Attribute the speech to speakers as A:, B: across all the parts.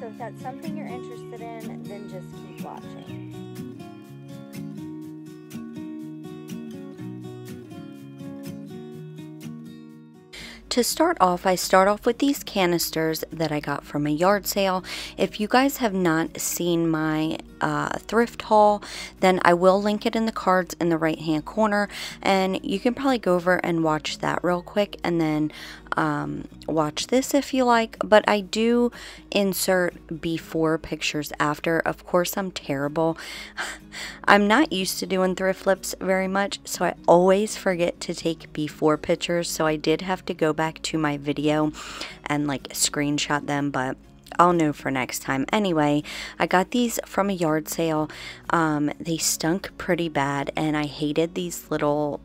A: So if that's something you're interested in, then just keep watching. To start off, I start off with these canisters that I got from a yard sale. If you guys have not seen my uh, thrift haul, then I will link it in the cards in the right hand corner and you can probably go over and watch that real quick and then um, watch this if you like. But I do insert before pictures after. Of course, I'm terrible. I'm not used to doing thrift flips very much, so I always forget to take before pictures. So I did have to go back to my video and like screenshot them, but I'll know for next time. Anyway, I got these from a yard sale. Um, they stunk pretty bad, and I hated these little,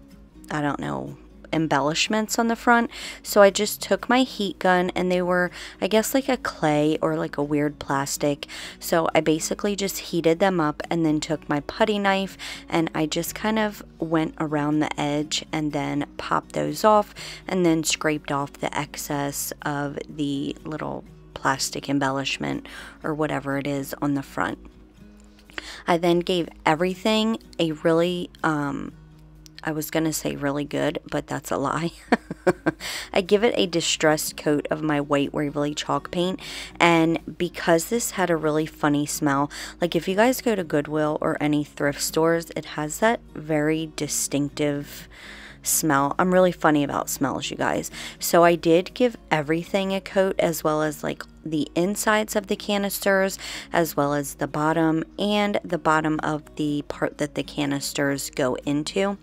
A: I don't know, embellishments on the front. So I just took my heat gun and they were, I guess, like a clay or like a weird plastic. So I basically just heated them up and then took my putty knife and I just kind of went around the edge and then popped those off and then scraped off the excess of the little plastic embellishment or whatever it is on the front. I then gave everything a really, um, I was going to say really good, but that's a lie. I give it a distressed coat of my white Waverly chalk paint. And because this had a really funny smell, like if you guys go to Goodwill or any thrift stores, it has that very distinctive smell. I'm really funny about smells, you guys. So I did give everything a coat as well as like the insides of the canisters as well as the bottom and the bottom of the part that the canisters go into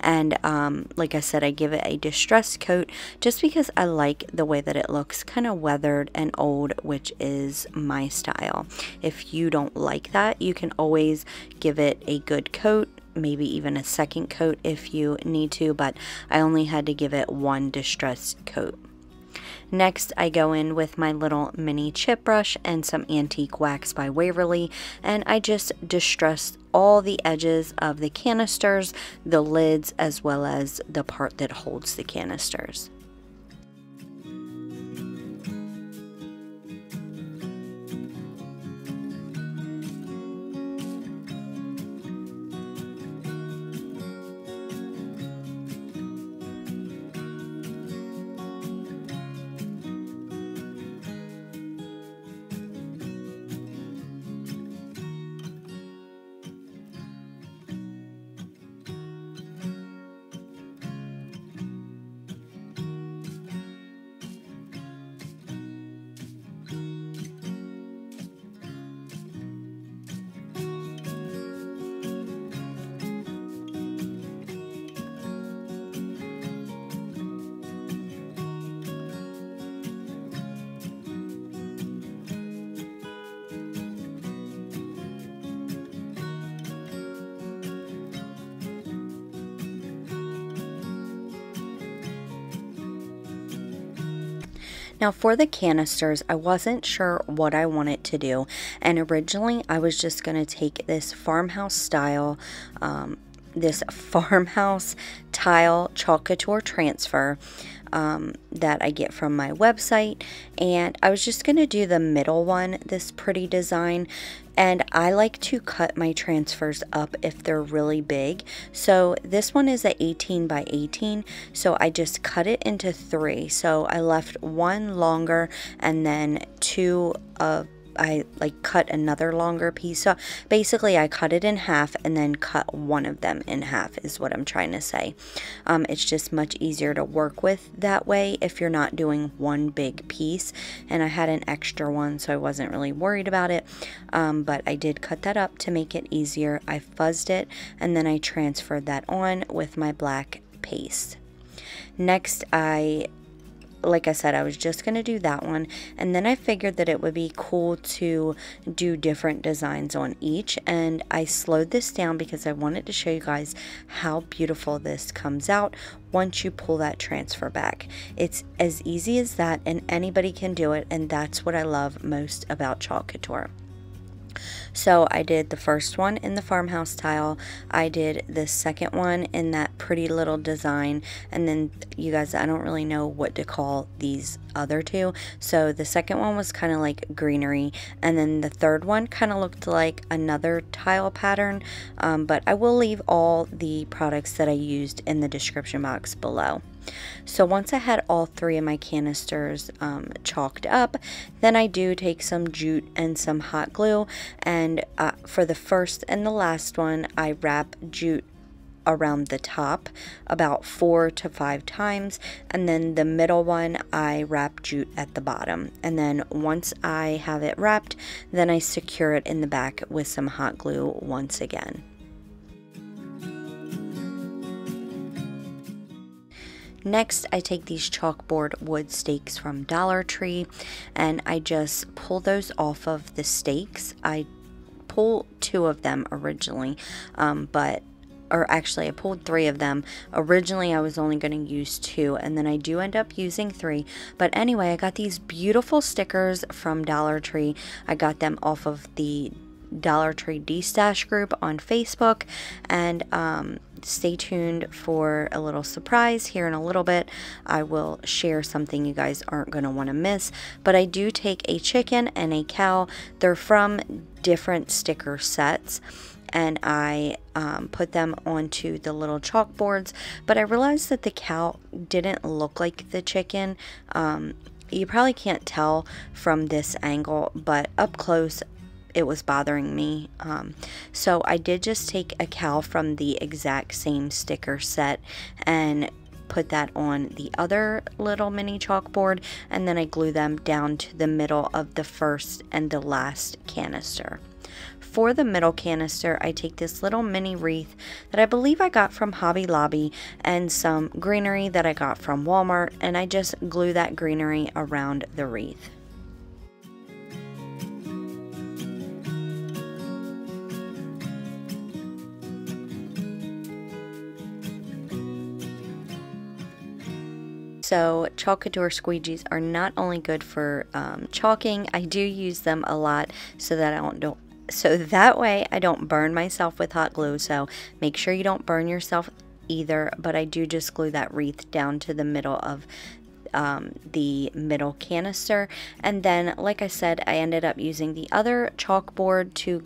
A: and um, like I said I give it a distress coat just because I like the way that it looks kind of weathered and old which is my style if you don't like that you can always give it a good coat maybe even a second coat if you need to, but I only had to give it one distress coat. Next, I go in with my little mini chip brush and some antique wax by Waverly, and I just distress all the edges of the canisters, the lids, as well as the part that holds the canisters. Now for the canisters, I wasn't sure what I wanted to do. And originally I was just going to take this farmhouse style, um, this farmhouse tile chalk couture transfer um, that I get from my website. And I was just going to do the middle one, this pretty design. And I like to cut my transfers up if they're really big. So this one is a 18 by 18. So I just cut it into three. So I left one longer and then two of I like cut another longer piece. So basically I cut it in half and then cut one of them in half is what I'm trying to say. Um, it's just much easier to work with that way if you're not doing one big piece. And I had an extra one so I wasn't really worried about it. Um, but I did cut that up to make it easier. I fuzzed it and then I transferred that on with my black paste. Next, I like I said, I was just going to do that one. And then I figured that it would be cool to do different designs on each. And I slowed this down because I wanted to show you guys how beautiful this comes out once you pull that transfer back. It's as easy as that and anybody can do it. And that's what I love most about Chalk Couture. So I did the first one in the farmhouse tile. I did the second one in that pretty little design. And then you guys, I don't really know what to call these other two. So the second one was kind of like greenery. And then the third one kind of looked like another tile pattern. Um, but I will leave all the products that I used in the description box below. So once I had all three of my canisters um, chalked up, then I do take some jute and some hot glue. And uh, for the first and the last one, I wrap jute around the top about four to five times and then the middle one I wrap jute at the bottom and then once I have it wrapped then I secure it in the back with some hot glue once again. Next, I take these chalkboard wood stakes from Dollar Tree and I just pull those off of the stakes. I pull two of them originally, um, but or actually I pulled three of them. Originally I was only going to use two and then I do end up using three. But anyway, I got these beautiful stickers from Dollar Tree. I got them off of the Dollar Tree D-Stash group on Facebook and um, stay tuned for a little surprise here in a little bit. I will share something you guys aren't going to want to miss. But I do take a chicken and a cow. They're from different sticker sets and I um, put them onto the little chalkboards. But I realized that the cow didn't look like the chicken. Um, you probably can't tell from this angle, but up close it was bothering me. Um, so I did just take a cow from the exact same sticker set and put that on the other little mini chalkboard and then I glue them down to the middle of the first and the last canister. For the middle canister, I take this little mini wreath that I believe I got from Hobby Lobby and some greenery that I got from Walmart and I just glue that greenery around the wreath. So Chalk Couture squeegees are not only good for um, chalking, I do use them a lot so that I don't, don't so that way I don't burn myself with hot glue. So make sure you don't burn yourself either, but I do just glue that wreath down to the middle of um, the middle canister. And then, like I said, I ended up using the other chalkboard to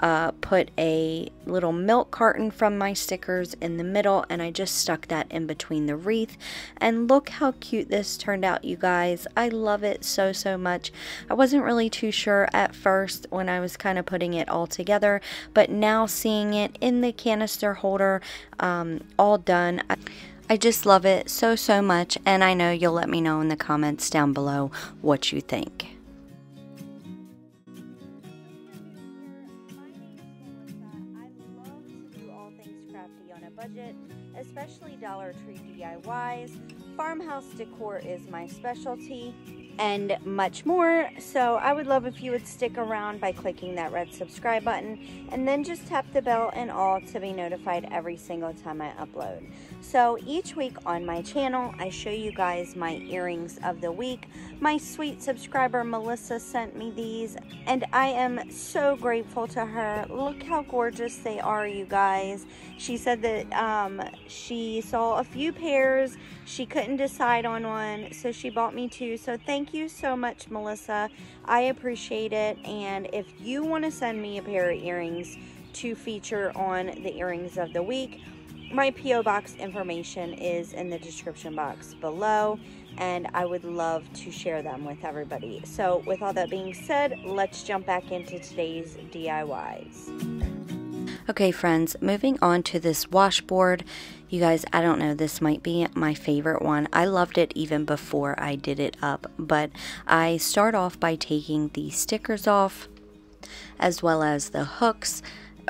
A: uh, put a little milk carton from my stickers in the middle and I just stuck that in between the wreath. And look how cute this turned out you guys. I love it so so much. I wasn't really too sure at first when I was kind of putting it all together but now seeing it in the canister holder um, all done I I just love it so, so much, and I know you'll let me know in the comments down below what you think. I love to do all things crafty on a budget, especially Dollar Tree DIYs. Farmhouse decor is my specialty and much more. So I would love if you would stick around by clicking that red subscribe button and then just tap the bell and all to be notified every single time I upload. So each week on my channel, I show you guys my earrings of the week. My sweet subscriber Melissa sent me these and I am so grateful to her. Look how gorgeous they are, you guys. She said that um, she saw a few pairs. She couldn't decide on one, so she bought me two. So thank you so much, Melissa. I appreciate it. And if you want to send me a pair of earrings to feature on the earrings of the week, my P.O. Box information is in the description box below and I would love to share them with everybody. So with all that being said, let's jump back into today's DIYs. Okay friends, moving on to this washboard. You guys, I don't know, this might be my favorite one. I loved it even before I did it up, but I start off by taking the stickers off as well as the hooks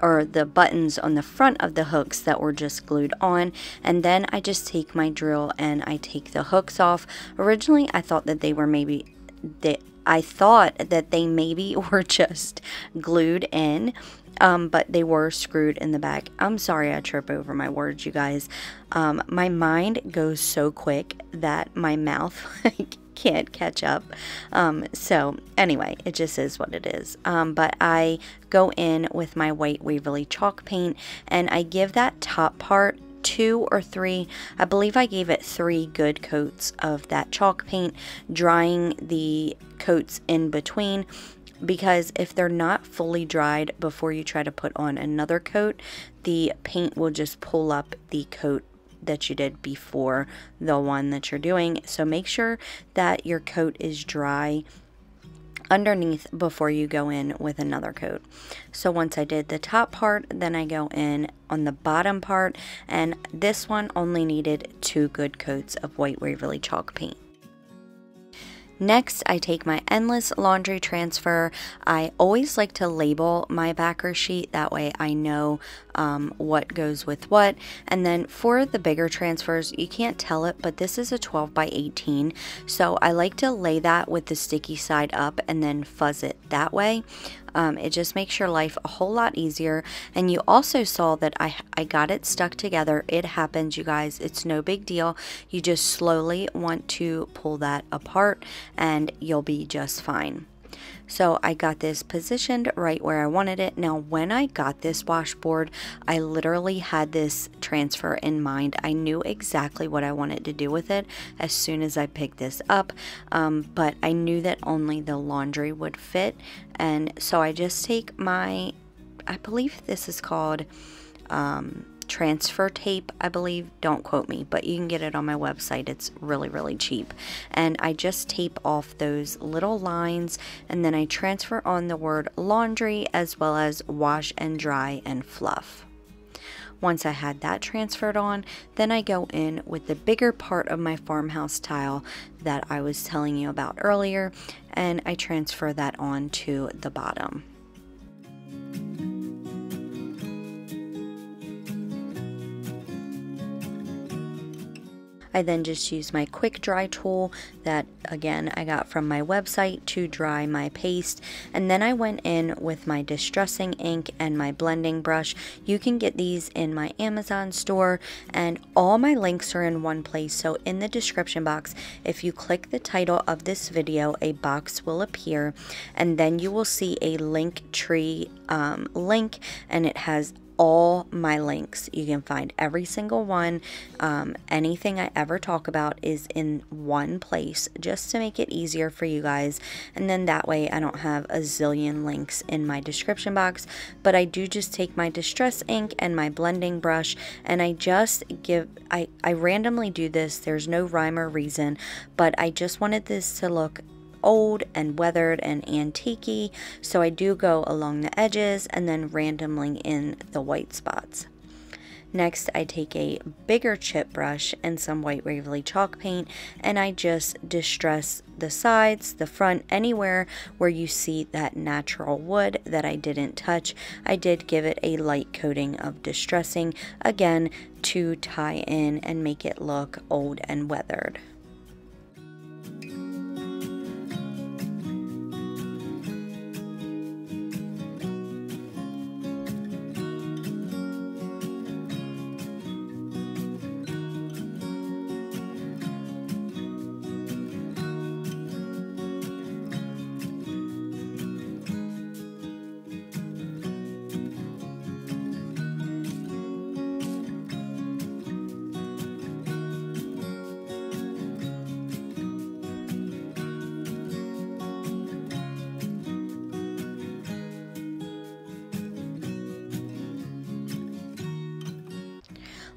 A: or the buttons on the front of the hooks that were just glued on and then I just take my drill and I take the hooks off. Originally I thought that they were maybe that I thought that they maybe were just glued in um, but they were screwed in the back. I'm sorry I trip over my words, you guys. Um, my mind goes so quick that my mouth can't catch up. Um, so anyway, it just is what it is. Um, but I go in with my white Waverly chalk paint and I give that top part two or three, I believe I gave it three good coats of that chalk paint, drying the coats in between because if they're not fully dried before you try to put on another coat, the paint will just pull up the coat that you did before the one that you're doing. So make sure that your coat is dry underneath before you go in with another coat. So once I did the top part, then I go in on the bottom part and this one only needed two good coats of white Waverly chalk paint. Next, I take my Endless Laundry Transfer. I always like to label my backer sheet, that way I know um, what goes with what. And then for the bigger transfers, you can't tell it, but this is a 12 by 18. So I like to lay that with the sticky side up and then fuzz it that way. Um, it just makes your life a whole lot easier. And you also saw that I, I got it stuck together. It happens, you guys. It's no big deal. You just slowly want to pull that apart and you'll be just fine. So I got this positioned right where I wanted it. Now, when I got this washboard, I literally had this transfer in mind. I knew exactly what I wanted to do with it as soon as I picked this up, um, but I knew that only the laundry would fit. And so I just take my, I believe this is called, um, transfer tape, I believe. Don't quote me, but you can get it on my website. It's really, really cheap. And I just tape off those little lines and then I transfer on the word laundry as well as wash and dry and fluff. Once I had that transferred on, then I go in with the bigger part of my farmhouse tile that I was telling you about earlier and I transfer that on to the bottom. I then just use my quick dry tool that again I got from my website to dry my paste and then I went in with my distressing ink and my blending brush. You can get these in my Amazon store and all my links are in one place so in the description box if you click the title of this video a box will appear and then you will see a link tree um, link and it has all my links. You can find every single one. Um, anything I ever talk about is in one place just to make it easier for you guys. And then that way I don't have a zillion links in my description box. But I do just take my distress ink and my blending brush and I just give, I, I randomly do this. There's no rhyme or reason, but I just wanted this to look old and weathered and antique so I do go along the edges and then randomly in the white spots. Next, I take a bigger chip brush and some white Waverly chalk paint and I just distress the sides, the front, anywhere where you see that natural wood that I didn't touch. I did give it a light coating of distressing, again, to tie in and make it look old and weathered.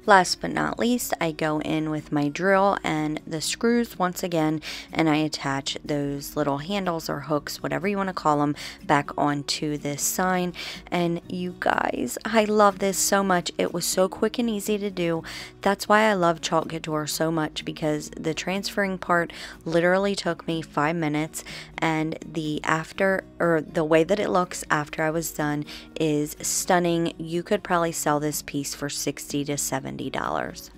A: Last but not least, I go in with my drill and the screws once again, and I attach those little handles or hooks, whatever you want to call them, back onto this sign. And you guys, I love this so much. It was so quick and easy to do. That's why I love Chalk Couture so much because the transferring part literally took me five minutes, and the after or the way that it looks after I was done is stunning. You could probably sell this piece for 60 to 70 $70.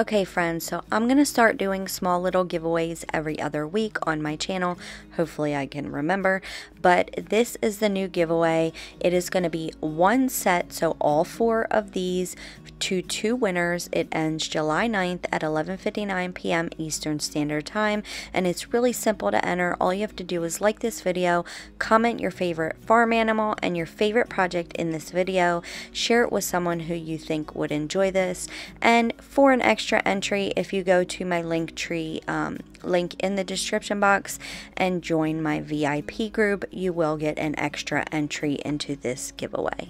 A: Okay friends, so I'm going to start doing small little giveaways every other week on my channel. Hopefully I can remember. But this is the new giveaway. It is going to be one set, so all four of these to two winners. It ends July 9th at 11.59 p.m. Eastern Standard Time. And it's really simple to enter. All you have to do is like this video, comment your favorite farm animal and your favorite project in this video, share it with someone who you think would enjoy this, and for an extra extra entry if you go to my link tree um, link in the description box and join my VIP group. You will get an extra entry into this giveaway.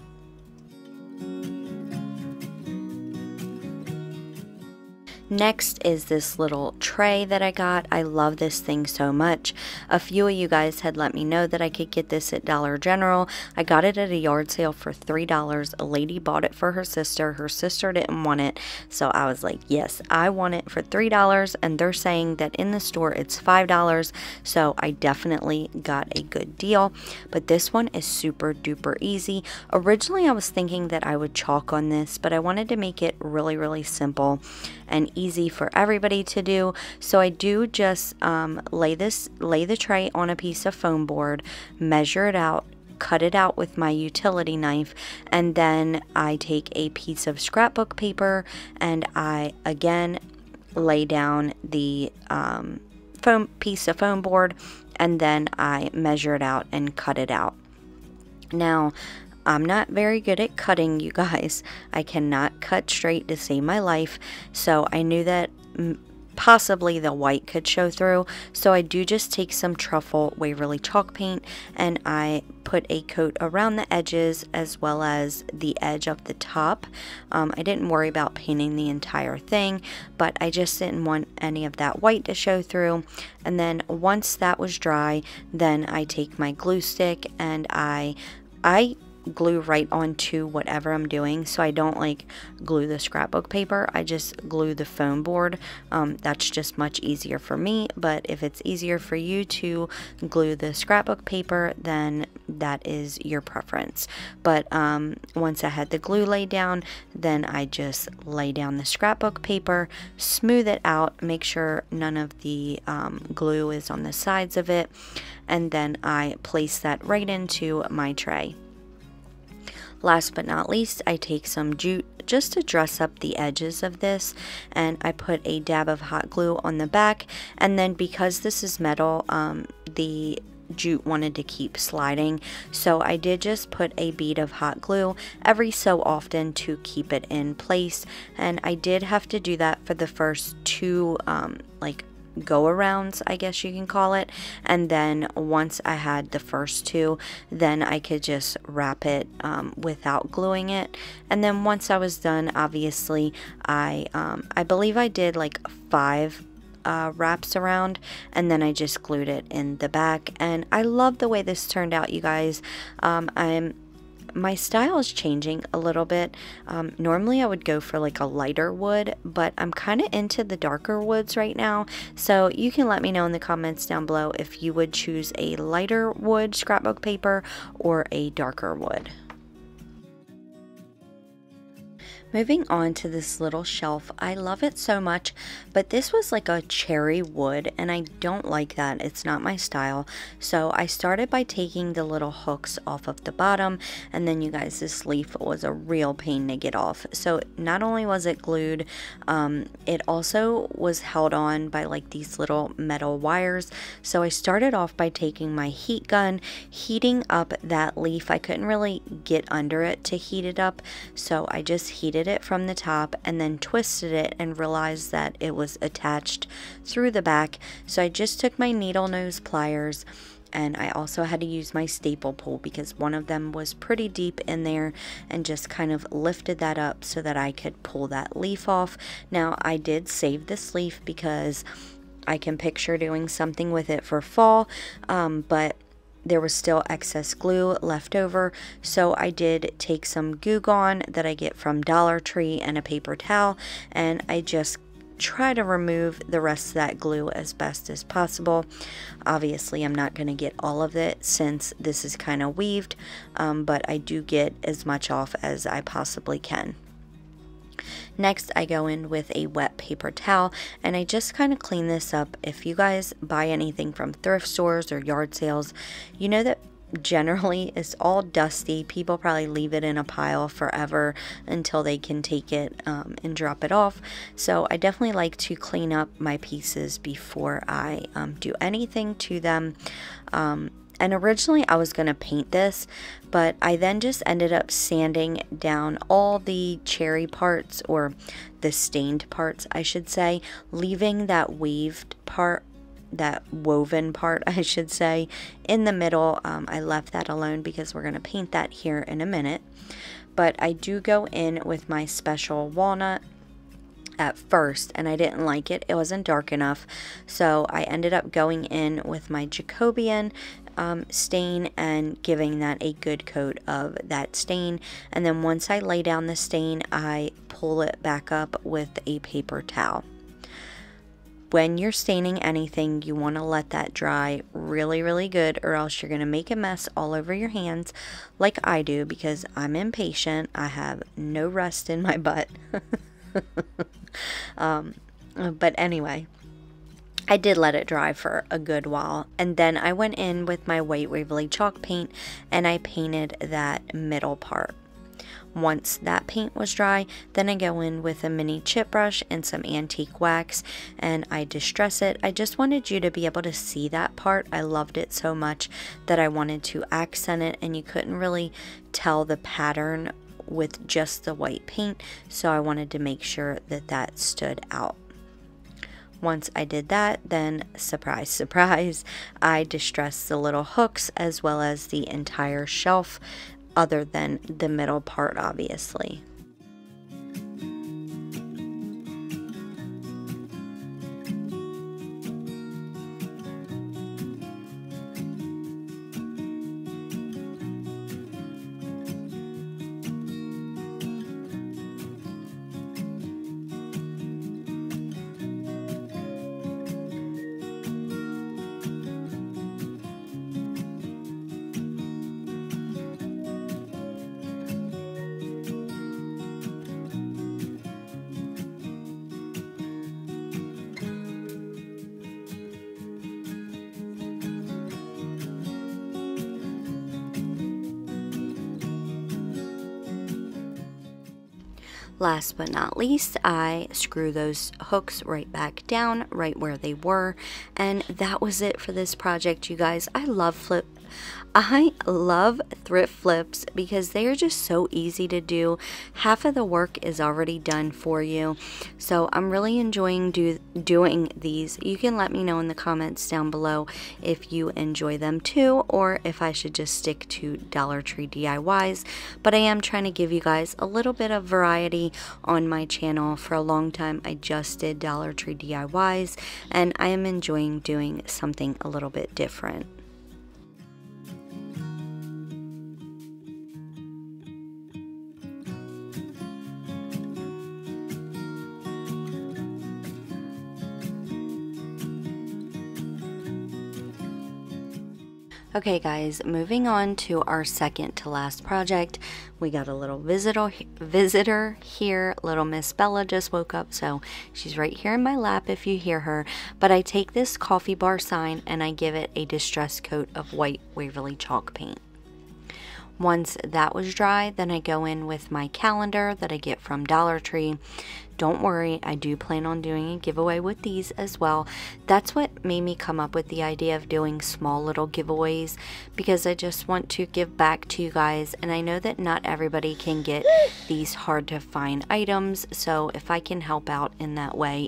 A: Next is this little tray that I got. I love this thing so much. A few of you guys had let me know that I could get this at Dollar General. I got it at a yard sale for $3. A lady bought it for her sister. Her sister didn't want it. So I was like, yes, I want it for $3. And they're saying that in the store it's $5. So I definitely got a good deal. But this one is super duper easy. Originally I was thinking that I would chalk on this, but I wanted to make it really, really simple and easy for everybody to do. So I do just um, lay this, lay the tray on a piece of foam board, measure it out, cut it out with my utility knife and then I take a piece of scrapbook paper and I again lay down the um, foam piece of foam board and then I measure it out and cut it out. Now I'm not very good at cutting, you guys. I cannot cut straight to save my life, so I knew that possibly the white could show through. So I do just take some truffle Waverly chalk paint and I put a coat around the edges as well as the edge of the top. Um, I didn't worry about painting the entire thing, but I just didn't want any of that white to show through. And then once that was dry, then I take my glue stick and I I glue right onto whatever I'm doing. So I don't like glue the scrapbook paper. I just glue the foam board. Um, that's just much easier for me. But if it's easier for you to glue the scrapbook paper then that is your preference. But um, once I had the glue laid down then I just lay down the scrapbook paper smooth it out make sure none of the um, glue is on the sides of it and then I place that right into my tray. Last but not least, I take some jute just to dress up the edges of this and I put a dab of hot glue on the back and then because this is metal, um, the jute wanted to keep sliding so I did just put a bead of hot glue every so often to keep it in place and I did have to do that for the first two um, like go arounds, I guess you can call it. And then once I had the first two, then I could just wrap it um, without gluing it. And then once I was done, obviously, I, um, I believe I did like five uh, wraps around and then I just glued it in the back and I love the way this turned out you guys um, I'm my style is changing a little bit. Um, normally I would go for like a lighter wood, but I'm kind of into the darker woods right now. So you can let me know in the comments down below if you would choose a lighter wood scrapbook paper or a darker wood. Moving on to this little shelf, I love it so much, but this was like a cherry wood and I don't like that. It's not my style. So I started by taking the little hooks off of the bottom and then you guys, this leaf was a real pain to get off. So not only was it glued, um, it also was held on by like these little metal wires. So I started off by taking my heat gun, heating up that leaf. I couldn't really get under it to heat it up. So I just heated it from the top and then twisted it and realized that it was attached through the back. So I just took my needle nose pliers and I also had to use my staple pull because one of them was pretty deep in there and just kind of lifted that up so that I could pull that leaf off. Now I did save this leaf because I can picture doing something with it for fall, um, but there was still excess glue left over, so I did take some Goo Gone that I get from Dollar Tree and a paper towel, and I just try to remove the rest of that glue as best as possible. Obviously, I'm not going to get all of it since this is kind of weaved, um, but I do get as much off as I possibly can. Next, I go in with a wet paper towel and I just kind of clean this up. If you guys buy anything from thrift stores or yard sales, you know that generally it's all dusty. People probably leave it in a pile forever until they can take it um, and drop it off. So I definitely like to clean up my pieces before I um, do anything to them. Um, and originally I was going to paint this, but I then just ended up sanding down all the cherry parts or the stained parts, I should say, leaving that weaved part that woven part, I should say, in the middle. Um, I left that alone because we're going to paint that here in a minute. But I do go in with my special walnut at first and I didn't like it. It wasn't dark enough. So I ended up going in with my Jacobean um, stain and giving that a good coat of that stain. And then once I lay down the stain, I pull it back up with a paper towel. When you're staining anything, you want to let that dry really, really good, or else you're going to make a mess all over your hands, like I do, because I'm impatient. I have no rust in my butt. um, but anyway, I did let it dry for a good while and then I went in with my white Waverly chalk paint and I painted that middle part. Once that paint was dry, then I go in with a mini chip brush and some antique wax and I distress it. I just wanted you to be able to see that part. I loved it so much that I wanted to accent it and you couldn't really tell the pattern with just the white paint so I wanted to make sure that that stood out. Once I did that, then surprise, surprise, I distressed the little hooks as well as the entire shelf, other than the middle part, obviously. Last but not least, I screw those hooks right back down, right where they were. And that was it for this project, you guys. I love flip I love thrift flips because they are just so easy to do. Half of the work is already done for you. So I'm really enjoying do, doing these. You can let me know in the comments down below if you enjoy them too or if I should just stick to Dollar Tree DIYs. But I am trying to give you guys a little bit of variety on my channel. For a long time I just did Dollar Tree DIYs and I am enjoying doing something a little bit different. Okay guys, moving on to our second to last project. We got a little visitor visitor here. Little Miss Bella just woke up, so she's right here in my lap if you hear her. But I take this coffee bar sign and I give it a distress coat of white Waverly chalk paint. Once that was dry, then I go in with my calendar that I get from Dollar Tree. Don't worry, I do plan on doing a giveaway with these as well. That's what made me come up with the idea of doing small little giveaways because I just want to give back to you guys. And I know that not everybody can get these hard to find items. So if I can help out in that way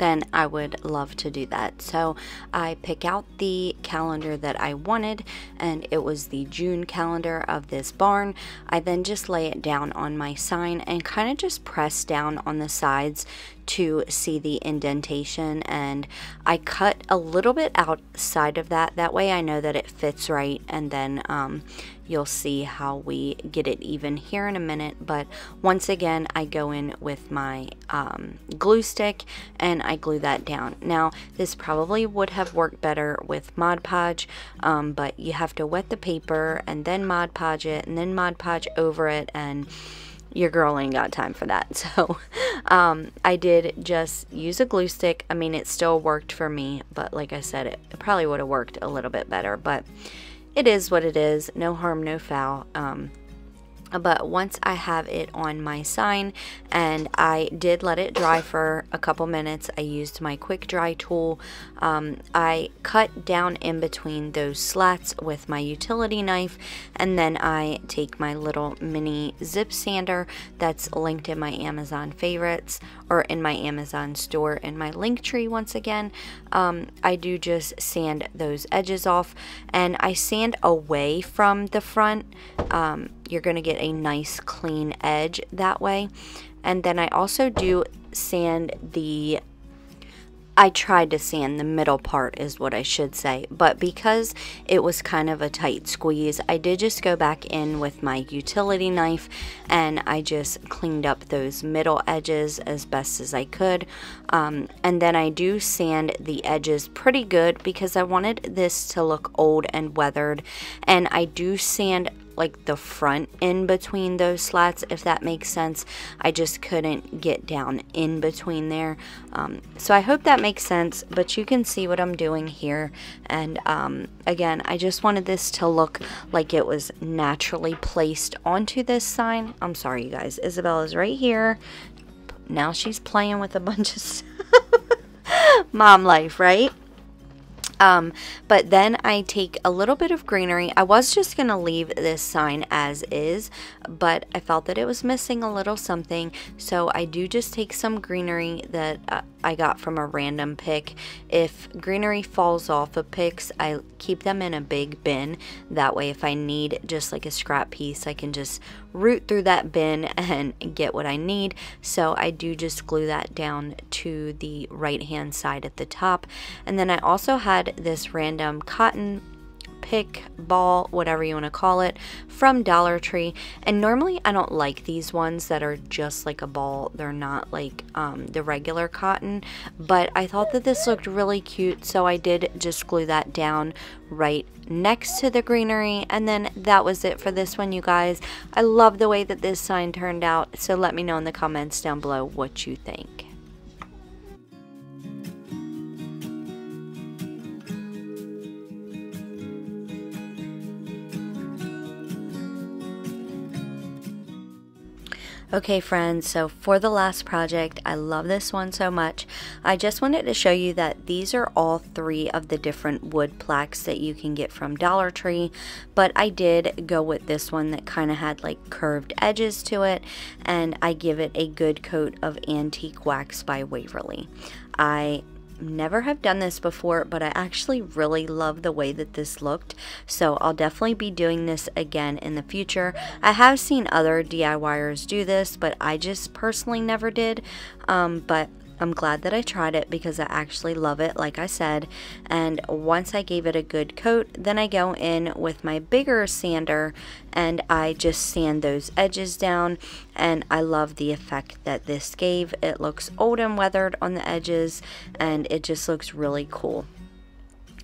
A: then I would love to do that. So I pick out the calendar that I wanted, and it was the June calendar of this barn. I then just lay it down on my sign and kind of just press down on the sides to see the indentation and I cut a little bit outside of that that way I know that it fits right and then um, you'll see how we get it even here in a minute but once again I go in with my um, glue stick and I glue that down now this probably would have worked better with Mod Podge um, but you have to wet the paper and then Mod Podge it and then Mod Podge over it and your girl ain't got time for that. So um, I did just use a glue stick. I mean, it still worked for me, but like I said, it, it probably would have worked a little bit better. But it is what it is. No harm, no foul. Um, but once I have it on my sign and I did let it dry for a couple minutes I used my quick dry tool um, I cut down in between those slats with my utility knife and then I take my little mini zip sander that's linked in my Amazon favorites or in my Amazon store in my link tree once again. Um, I do just sand those edges off and I sand away from the front um, you're going to get a nice clean edge that way. And then I also do sand the I tried to sand the middle part is what I should say, but because it was kind of a tight squeeze, I did just go back in with my utility knife and I just cleaned up those middle edges as best as I could. Um, and then I do sand the edges pretty good because I wanted this to look old and weathered. And I do sand like the front in between those slats, if that makes sense. I just couldn't get down in between there. Um, so I hope that makes sense, but you can see what I'm doing here. And um, again, I just wanted this to look like it was naturally placed onto this sign. I'm sorry, you guys. Isabella's right here. Now she's playing with a bunch of stuff. Mom life, right? Um, but then I take a little bit of greenery. I was just going to leave this sign as is, but I felt that it was missing a little something. So I do just take some greenery that uh, I got from a random pick. If greenery falls off of picks, I keep them in a big bin. That way, if I need just like a scrap piece, I can just root through that bin and get what I need. So I do just glue that down to the right hand side at the top. And then I also had this random cotton pick ball, whatever you want to call it, from Dollar Tree. And normally I don't like these ones that are just like a ball. They're not like um, the regular cotton. But I thought that this looked really cute, so I did just glue that down right next to the greenery. And then that was it for this one, you guys. I love the way that this sign turned out, so let me know in the comments down below what you think. Okay friends, so for the last project, I love this one so much. I just wanted to show you that these are all three of the different wood plaques that you can get from Dollar Tree, but I did go with this one that kind of had like curved edges to it, and I give it a good coat of Antique Wax by Waverly. I never have done this before, but I actually really love the way that this looked. So I'll definitely be doing this again in the future. I have seen other DIYers do this, but I just personally never did. Um, but I'm glad that I tried it because I actually love it, like I said. And once I gave it a good coat, then I go in with my bigger sander and I just sand those edges down. And I love the effect that this gave. It looks old and weathered on the edges and it just looks really cool.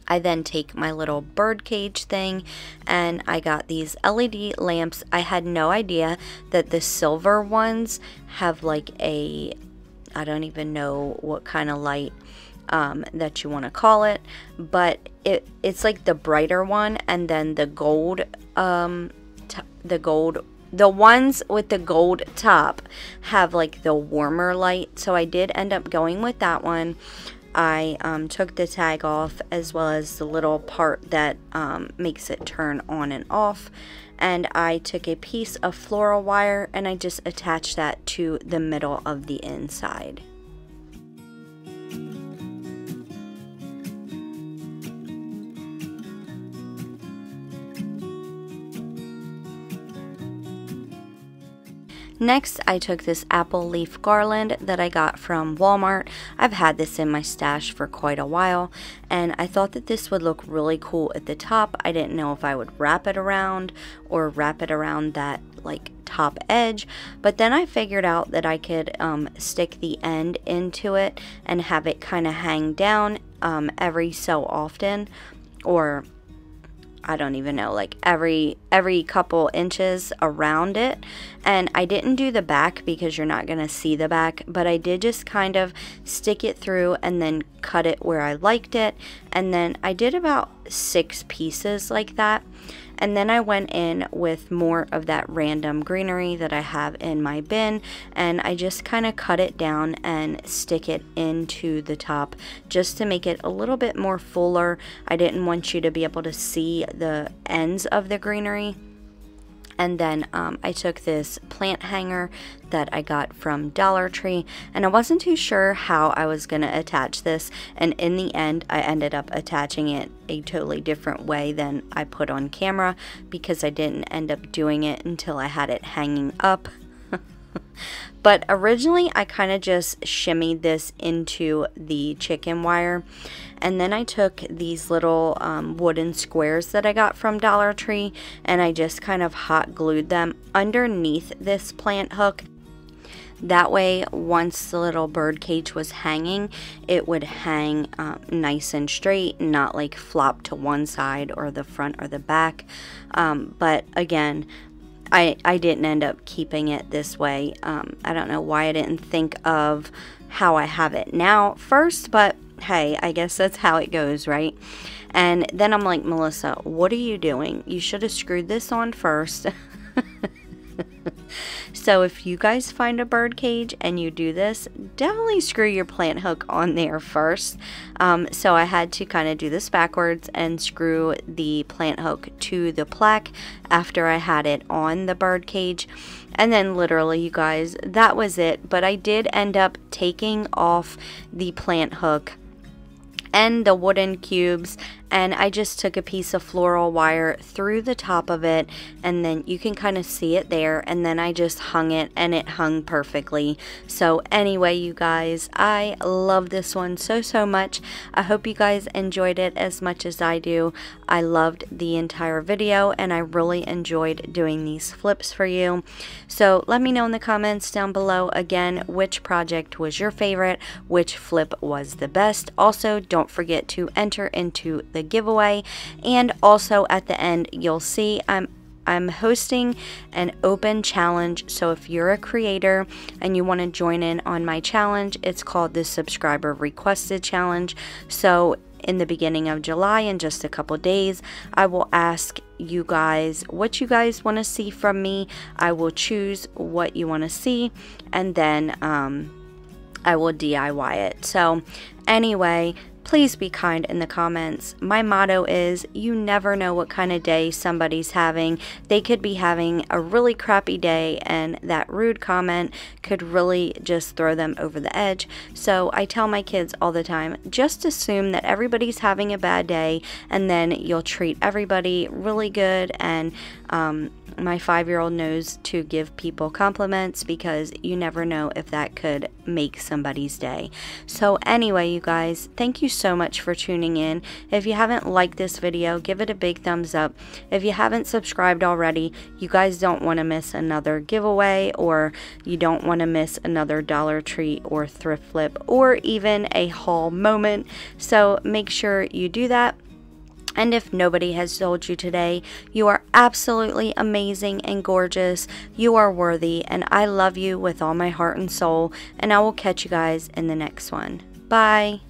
A: I then take my little bird cage thing and I got these LED lamps. I had no idea that the silver ones have like a I don't even know what kind of light um, that you want to call it, but it it's like the brighter one, and then the gold, um, the gold, the ones with the gold top have like the warmer light. So I did end up going with that one. I um, took the tag off as well as the little part that um, makes it turn on and off and I took a piece of floral wire and I just attached that to the middle of the inside. Next, I took this apple leaf garland that I got from Walmart. I've had this in my stash for quite a while, and I thought that this would look really cool at the top. I didn't know if I would wrap it around or wrap it around that like top edge, but then I figured out that I could um, stick the end into it and have it kind of hang down um, every so often, or I don't even know, like every every couple inches around it. And I didn't do the back because you're not going to see the back, but I did just kind of stick it through and then cut it where I liked it. And then I did about six pieces like that. And then I went in with more of that random greenery that I have in my bin and I just kind of cut it down and stick it into the top just to make it a little bit more fuller. I didn't want you to be able to see the ends of the greenery. And then um, I took this plant hanger that I got from Dollar Tree and I wasn't too sure how I was going to attach this and in the end I ended up attaching it a totally different way than I put on camera because I didn't end up doing it until I had it hanging up. But originally I kind of just shimmied this into the chicken wire and then I took these little um, wooden squares that I got from Dollar Tree and I just kind of hot glued them underneath this plant hook. That way, once the little bird cage was hanging, it would hang um, nice and straight, not like flop to one side or the front or the back. Um, but again, I, I didn't end up keeping it this way. Um, I don't know why I didn't think of how I have it now first, but hey, I guess that's how it goes, right? And then I'm like, Melissa, what are you doing? You should have screwed this on first. so if you guys find a bird cage and you do this, definitely screw your plant hook on there first. Um, so I had to kind of do this backwards and screw the plant hook to the plaque after I had it on the bird cage. And then literally, you guys, that was it. But I did end up taking off the plant hook and the wooden cubes and I just took a piece of floral wire through the top of it and then you can kind of see it there and then I just hung it and it hung perfectly. So anyway you guys I love this one so so much. I hope you guys enjoyed it as much as I do. I loved the entire video and I really enjoyed doing these flips for you. So let me know in the comments down below again which project was your favorite which flip was the best. Also don't forget to enter into the giveaway. And also at the end, you'll see I'm I'm hosting an open challenge. So if you're a creator and you want to join in on my challenge, it's called the Subscriber Requested Challenge. So in the beginning of July, in just a couple days, I will ask you guys what you guys want to see from me. I will choose what you want to see and then um, I will DIY it. So, anyway, Please be kind in the comments. My motto is you never know what kind of day somebody's having. They could be having a really crappy day, and that rude comment could really just throw them over the edge. So I tell my kids all the time just assume that everybody's having a bad day, and then you'll treat everybody really good and um, my five year old knows to give people compliments because you never know if that could make somebody's day. So, anyway, you guys, thank you so much for tuning in. If you haven't liked this video, give it a big thumbs up. If you haven't subscribed already, you guys don't want to miss another giveaway or you don't want to miss another Dollar Tree or thrift flip or even a haul moment. So, make sure you do that. And if nobody has told you today, you are absolutely amazing and gorgeous. You are worthy, and I love you with all my heart and soul. And I will catch you guys in the next one. Bye.